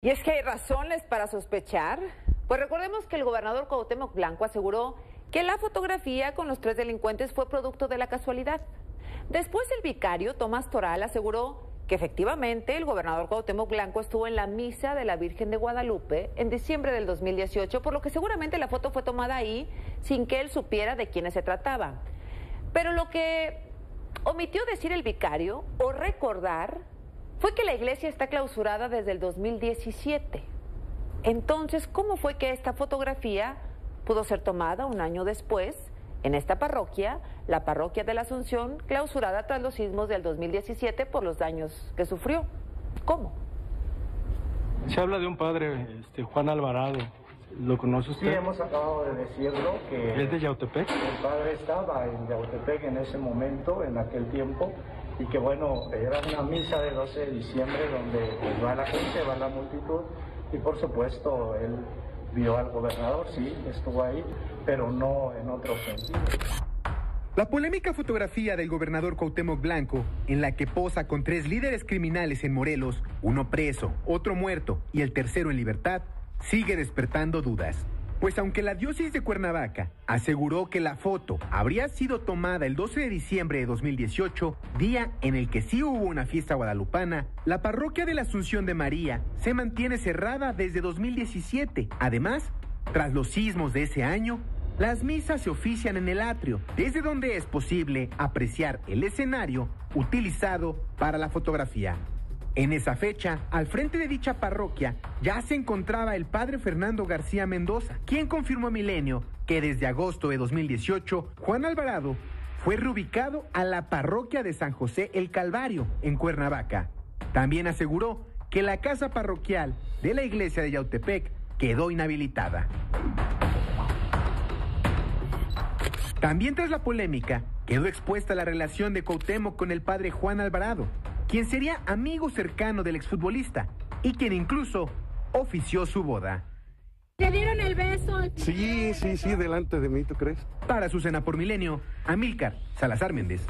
Y es que hay razones para sospechar. Pues recordemos que el gobernador Cuauhtémoc Blanco aseguró que la fotografía con los tres delincuentes fue producto de la casualidad. Después el vicario Tomás Toral aseguró que efectivamente el gobernador Cuauhtémoc Blanco estuvo en la misa de la Virgen de Guadalupe en diciembre del 2018, por lo que seguramente la foto fue tomada ahí sin que él supiera de quiénes se trataba. Pero lo que omitió decir el vicario o recordar fue que la iglesia está clausurada desde el 2017. Entonces, ¿cómo fue que esta fotografía pudo ser tomada un año después en esta parroquia, la parroquia de la Asunción, clausurada tras los sismos del 2017 por los daños que sufrió? ¿Cómo? Se habla de un padre, este, Juan Alvarado. ¿Lo conoce usted? Sí, hemos acabado de decirlo que ¿Es de Yautepec? el padre estaba en Yautepec en ese momento, en aquel tiempo, y que bueno, era una misa de 12 de diciembre donde pues, va la gente, va la multitud, y por supuesto él vio al gobernador, sí, estuvo ahí, pero no en otro sentido. La polémica fotografía del gobernador Cuauhtémoc Blanco, en la que posa con tres líderes criminales en Morelos, uno preso, otro muerto y el tercero en libertad, sigue despertando dudas. Pues aunque la diócesis de Cuernavaca aseguró que la foto habría sido tomada el 12 de diciembre de 2018, día en el que sí hubo una fiesta guadalupana, la parroquia de la Asunción de María se mantiene cerrada desde 2017. Además, tras los sismos de ese año, las misas se ofician en el atrio, desde donde es posible apreciar el escenario utilizado para la fotografía. En esa fecha, al frente de dicha parroquia, ya se encontraba el padre Fernando García Mendoza, quien confirmó a Milenio que desde agosto de 2018, Juan Alvarado fue reubicado a la parroquia de San José el Calvario, en Cuernavaca. También aseguró que la casa parroquial de la iglesia de Yautepec quedó inhabilitada. También tras la polémica, quedó expuesta la relación de Cuauhtémoc con el padre Juan Alvarado, quien sería amigo cercano del exfutbolista y quien incluso ofició su boda. ¿Le dieron el beso? Sí, sí, sí, delante de mí, ¿tú crees? Para su cena por milenio, Amílcar Salazar Méndez.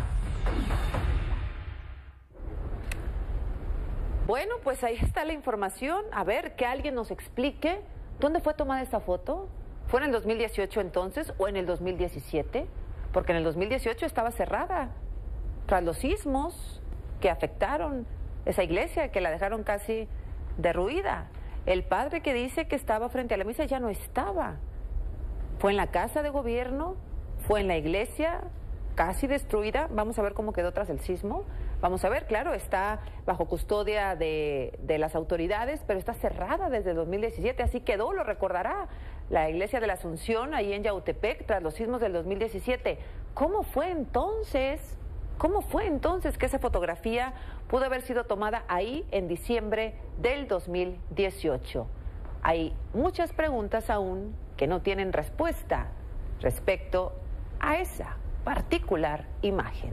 Bueno, pues ahí está la información. A ver, que alguien nos explique dónde fue tomada esta foto. ¿Fue en el 2018 entonces o en el 2017? Porque en el 2018 estaba cerrada tras los sismos que afectaron esa iglesia, que la dejaron casi derruida. El padre que dice que estaba frente a la misa ya no estaba. Fue en la casa de gobierno, fue en la iglesia casi destruida. Vamos a ver cómo quedó tras el sismo. Vamos a ver, claro, está bajo custodia de, de las autoridades, pero está cerrada desde el 2017. Así quedó, lo recordará, la iglesia de la Asunción, ahí en Yautepec, tras los sismos del 2017. ¿Cómo fue entonces? ¿Cómo fue entonces que esa fotografía pudo haber sido tomada ahí en diciembre del 2018? Hay muchas preguntas aún que no tienen respuesta respecto a esa particular imagen.